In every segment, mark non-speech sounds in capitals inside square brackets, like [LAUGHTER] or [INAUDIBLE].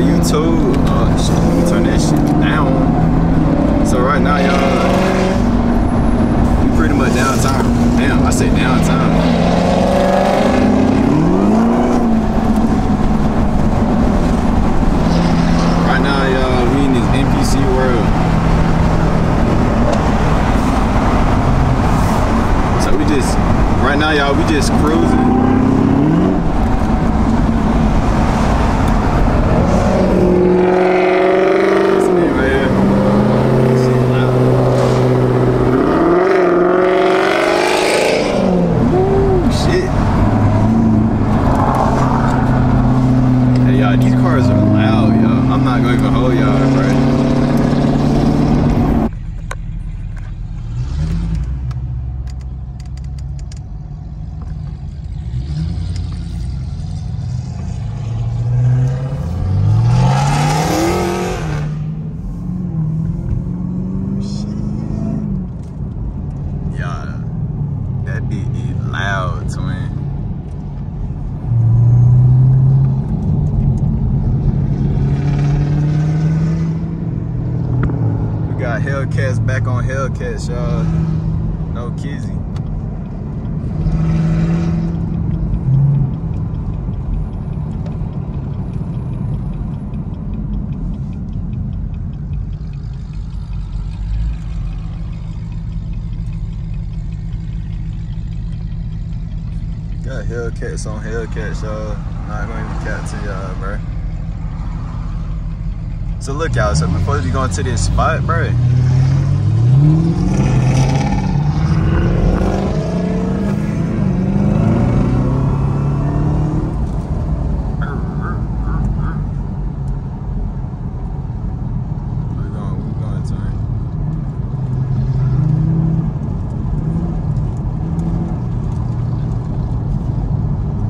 YouTube. Uh, shit, let me turn that shit down. So right now, y'all, we pretty much downtown. Damn, I said downtown. So we just, right now, y'all, we just cruising. Hellcats on Hellcats, y'all. Not gonna even cap to y'all, bro. So look, y'all. So before we go into this spot, bro. We going, we going to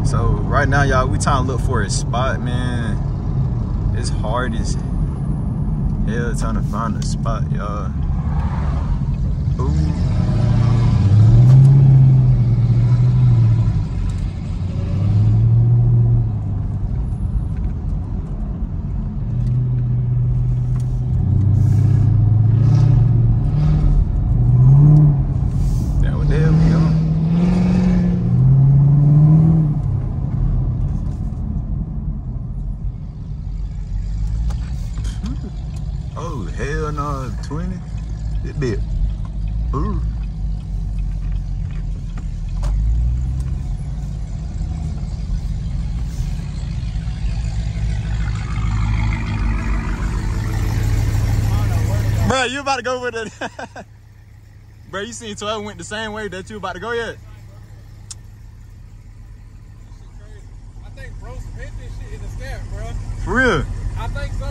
So right now, y'all, we trying to look for a spot, man. It's hard as hell trying to find a spot, y'all. Ooh. Now what the hell we on? Oh hell no, 20? It bit. Ooh. Bro, you about to go with it. [LAUGHS] Bro, you seen 12 went the same way that you about to go yet? I think bro spent this shit in the scam, bro. For real? I think so.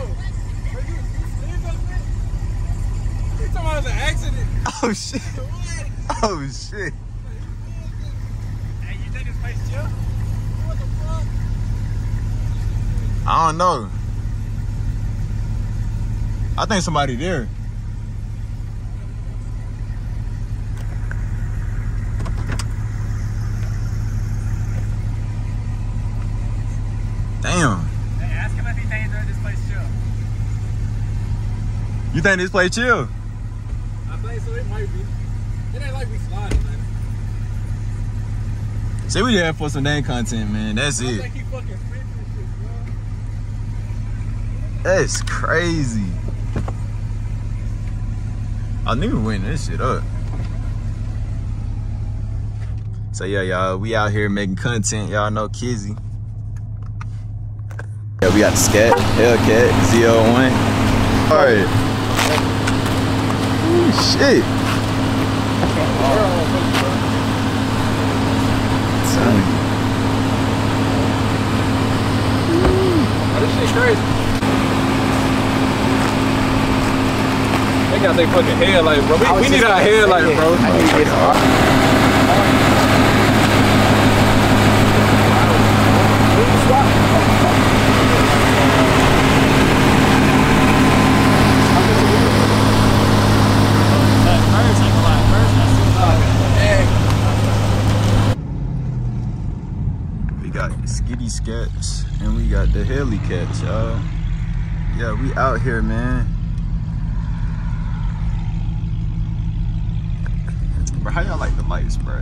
Bro, you, you slid up it? You talking about it was an accident? Oh shit. [LAUGHS] Oh shit. Hey, you think it's face chill? What the fuck? I don't know. I think somebody there. Damn. Hey, ask him if he thinks this place chill. You think this place chill? It might be. It ain't like we sliding, man. Say we there for some dang content, man. That's it. think he fucking spent this shit. That's crazy. I knew we win this shit up. So yeah, y'all, we out here making content. Y'all know Kizzy. Yeah, we got the Scat, Hellcat, ZL1. Alright. Ooh, shit. Son. Oh, this shit crazy. They got their fucking headlight, bro. We, we need our headlight, bro. Giddy cats and we got the Haley Cats, y'all. Yeah, we out here, man. Bro, how y'all like the lights, bro?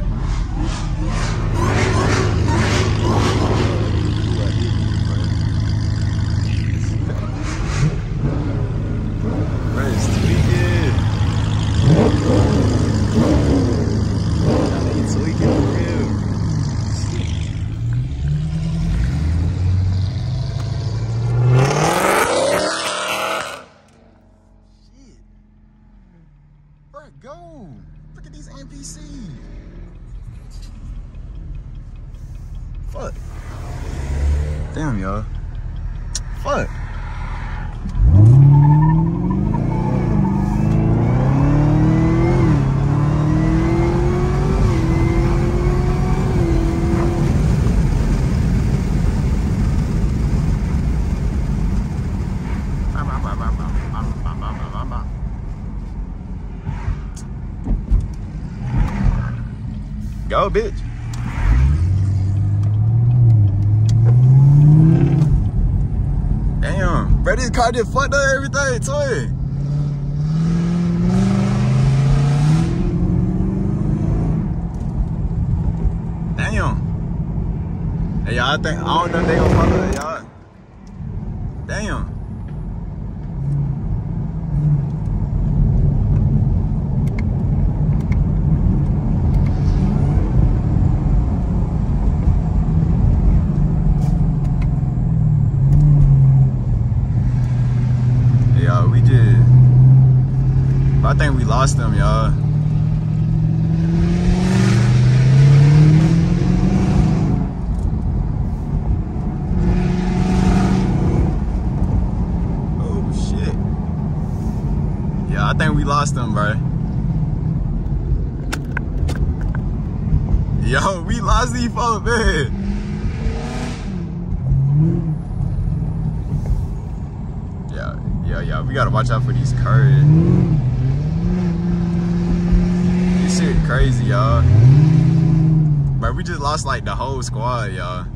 Bro, go. Look at these NPCs. Fuck. Damn, y'all. Fuck. Bitch. Damn, bro, this car just fucked up everything. Damn. Hey, y'all, think, I don't know if they gonna fuck up, y'all. Damn. Y'all, we just, Lost them, y'all. Oh shit. Yeah, I think we lost them, bro. Yo, we lost these folks, man. Yeah, yeah, yeah. We gotta watch out for these curves. Shit crazy, y'all. But we just lost like the whole squad, y'all.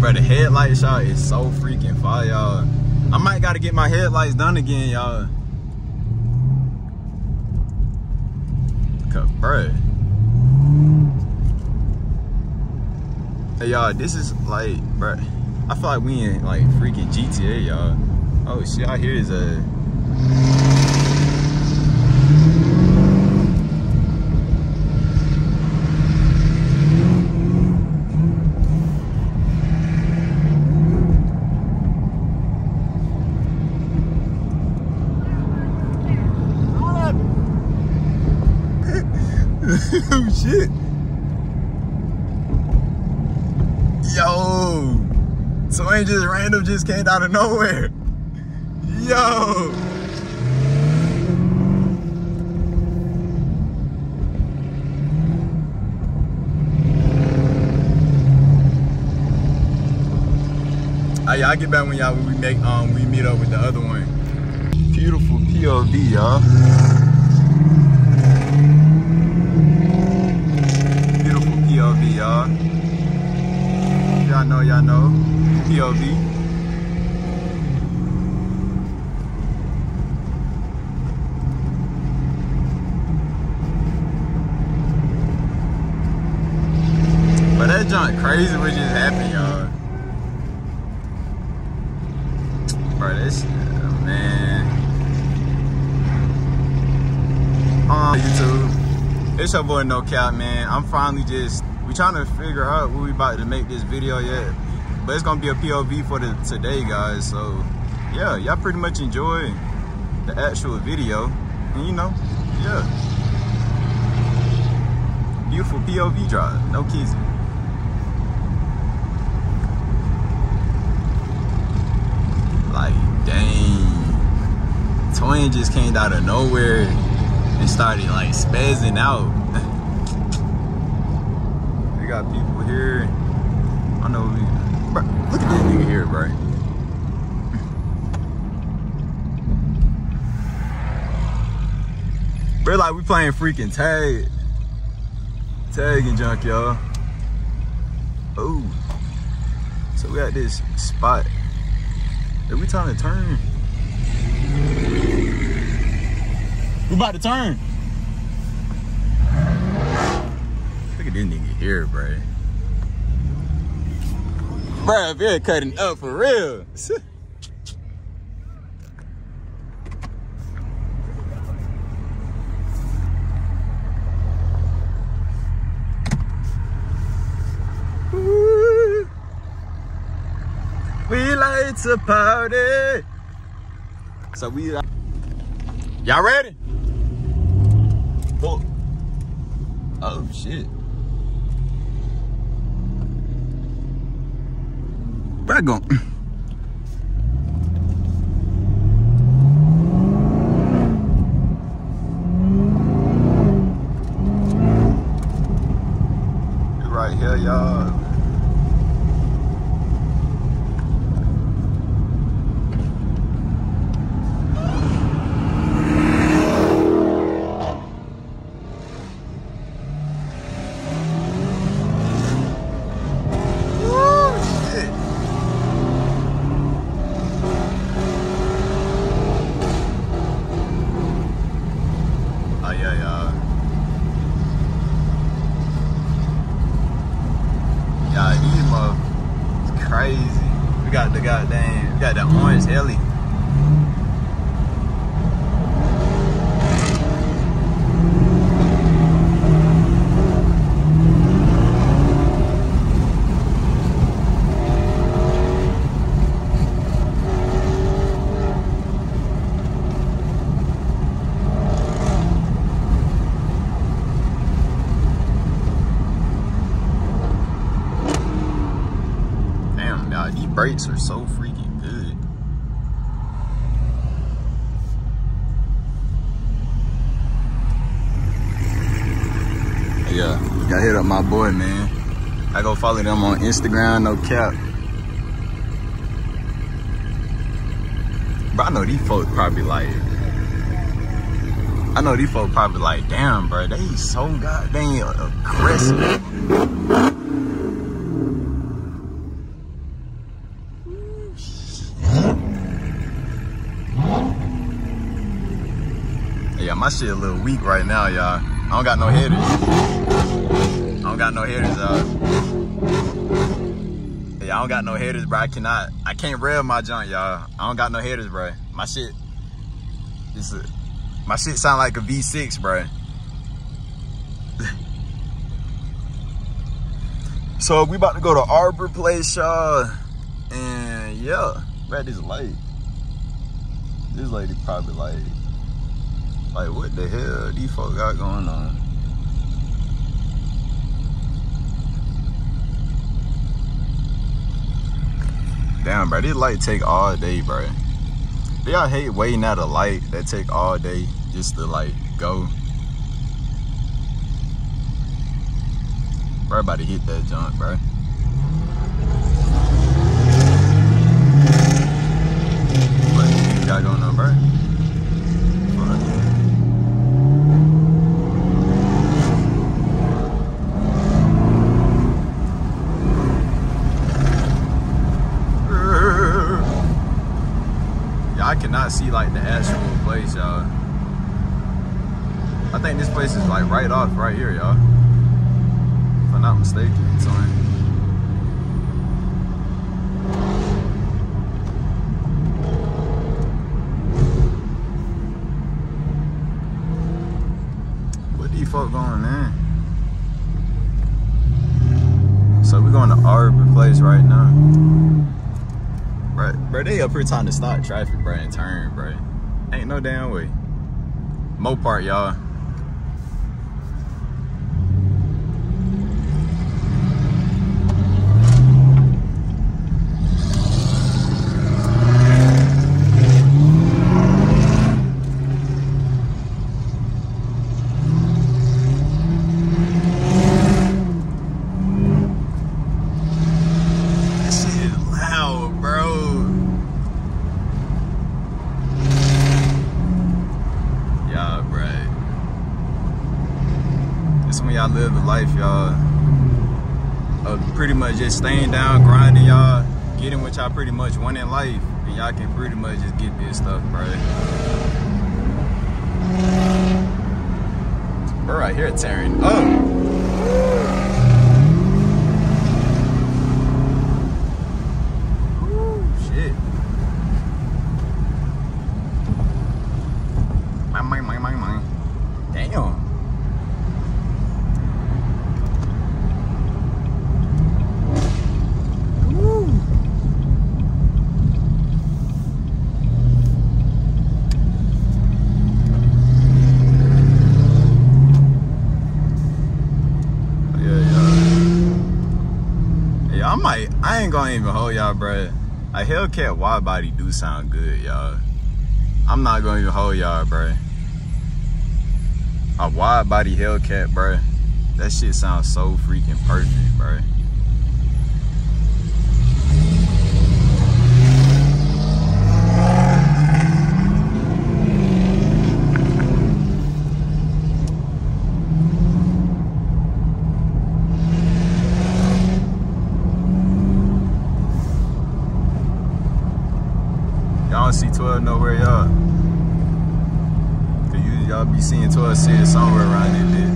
Bro, the headlight shot is so freaking fire, y'all. I might gotta get my headlights done again, y'all. Cause, bruh. Hey, y'all, this is like, bruh. I feel like we in like freaking GTA, y'all. Oh shit, here is a. [LAUGHS] shit. Yo. Someone just random just came out of nowhere. Yo. Ah, y'all get back when y'all we make um we meet up with the other one. Beautiful POV, y'all. Beautiful POV, y'all. Y'all know, y'all know. POV. But that junk crazy what just happened, y'all. Bro, this man. On YouTube. It's your boy No Cap, man. I'm finally just we trying to figure out we about to make this video yet. But it's gonna be a POV for the today, guys. So yeah, y'all pretty much enjoy the actual video. And you know, yeah. Beautiful POV drive, no kissing. Like, dang. Twin just came out of nowhere and started like spazzing out. [LAUGHS] got people here. I know bro, look at this nigga here, bro. [LAUGHS] Bro, like we playing freaking tag. Tagging junk, y'all. Oh. So we got this spot. Are we trying to turn? We about to turn. Look at this nigga here, bro. Bro, you're cutting up for real. [LAUGHS] We like to party. So we, y'all ready? Oh, oh shit. Go. Right here, y'all. Woo, shit. Oh yeah, yeah. Yeah, these motherfuckers crazy. We got the goddamn, we got the orange heli. Damn, y'all, these brakes are so freaking good. Yeah, gotta hit up my boy, man. I go follow them on Instagram, no cap. Bro, I know these folks probably like. I know these folks probably like, damn, bro, they so goddamn aggressive. Shit a little weak right now, y'all. I don't got no headers. I don't got no headers, uh. Yeah, I don't got no headers, bro. I cannot. I can't rev my junk, y'all. I don't got no headers, bro. My shit. This is. My shit sound like a V6, bro. [LAUGHS] so we about to go to Arbor Place, y'all. And yeah, bro, this light. This lady probably like. Like, what the hell these folks got going on? Damn, bro, this light take all day, bro. Do y'all hate waiting at a light that take all day just to, like, go? Bro, about to hit that junk, bro. What you got going on, bro? Fuck. Yeah, I cannot see like the actual place, y'all. I think this place is like right off right here, y'all. If I'm not mistaken, son. What the fuck going on? So we're going to Arbor Place right now. Bro, they up here trying to stop traffic, bro, and turn, bro. Ain't no damn way. Mopar, y'all. This shit is loud, bro. Yeah, bro. best when y'all live the life, y'all. Of pretty much just staying down, grinding, y'all, getting what y'all pretty much want in life, and y'all can pretty much just get this stuff, bro. We're right here tearing up. Oh. Ooh, shit. Mang, mang, mang, mang, mang. Damn. Woo. Yeah, yeah. Yeah, I might. I ain't gonna even hold y'all, bruh. A Hellcat wide body do sound good, y'all. I'm not gonna even hold y'all, bruh. A wide body Hellcat, bruh. That shit sounds so freaking perfect, bruh. Y'all don't see 12 nowhere, y'all. Cause you, y'all be seeing 12 sitting somewhere around that bit.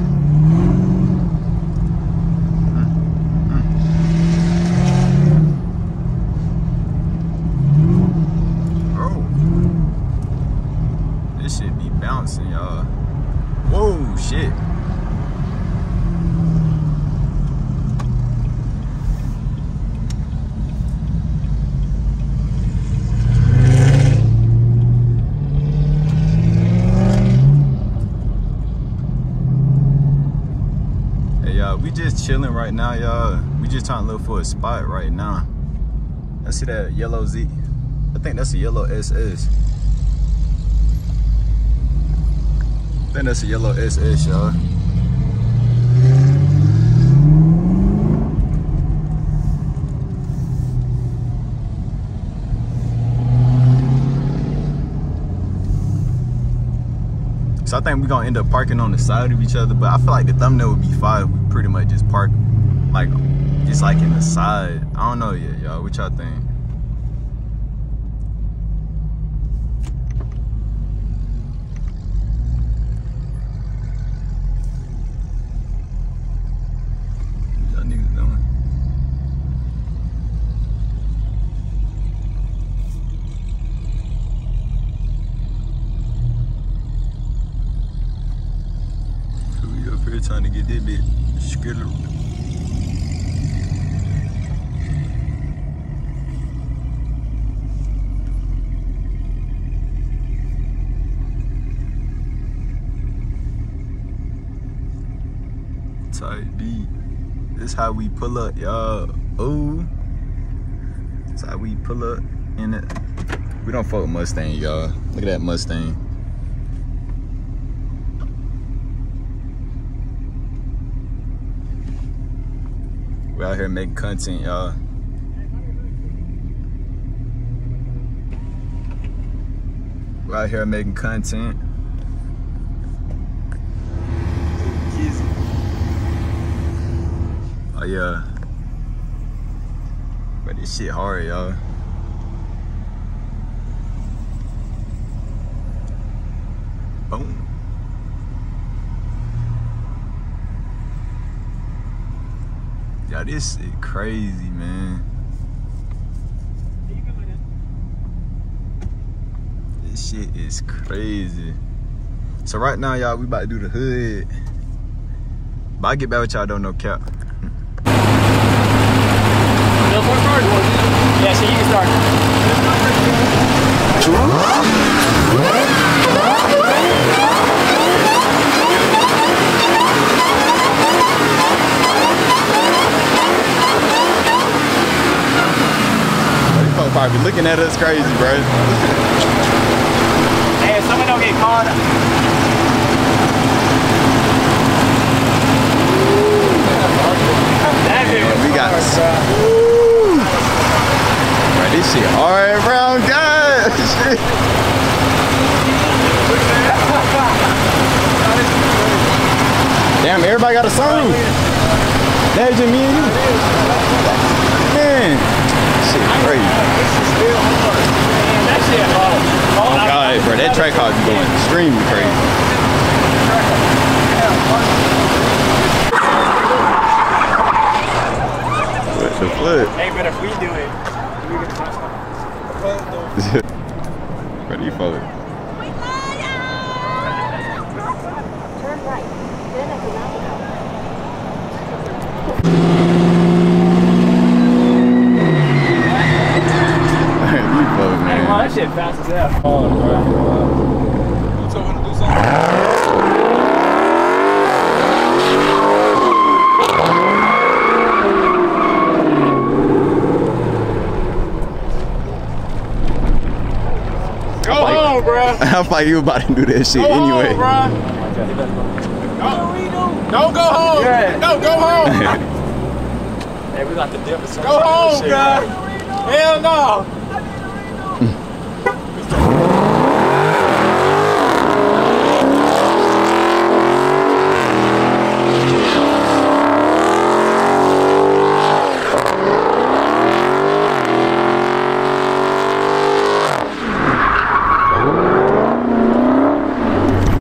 Bro. This shit be bouncing, y'all. Whoa, shit. Hey y'all, we just chilling right now, y'all. We just trying to look for a spot right now. I see that yellow Z. I think that's a yellow SS. I think that's a yellow SS, y'all. Think we're gonna end up parking on the side of each other, but I feel like the thumbnail would be fine we pretty much just park like just like in the side. I don't know yet, y'all. What y'all think? What y'all niggas doing? So we up here trying to get this bit skittle. Tight beat. This how we pull up, y'all. Ooh. This how we pull up in it. We don't fuck Mustang, y'all. Look at that Mustang. We're out here making content, y'all. We're out here making content. Oh yeah. But this shit hard, y'all. This is crazy, man. This shit is crazy. So right now, y'all, we about to do the hood. But I get back with y'all, don't know cap. Yeah, so you can start. These folks probably looking at us crazy, bro. Hey, if someone don't get caught, that dude. We got. This shit hard, brown God. Shit. Damn, everybody got a sunroof. That's just me and you. Man, shit crazy. That shit hard. Oh God, bro, that track car be extremely crazy. What the flip? Hey, but if we do it, we get touchdown. [LAUGHS] What do you follow? Turn [LAUGHS] right. Then at the roundabout. you follow, Hey, that shit fast as hell. Oh, bro. You told him to do something. Go home, bro. I thought you about to do that shit Go anyway. home, bro. Don't go home. Yeah. No, go home. [LAUGHS] hey, we got the dip. Go home, Shit, bro. Hell no.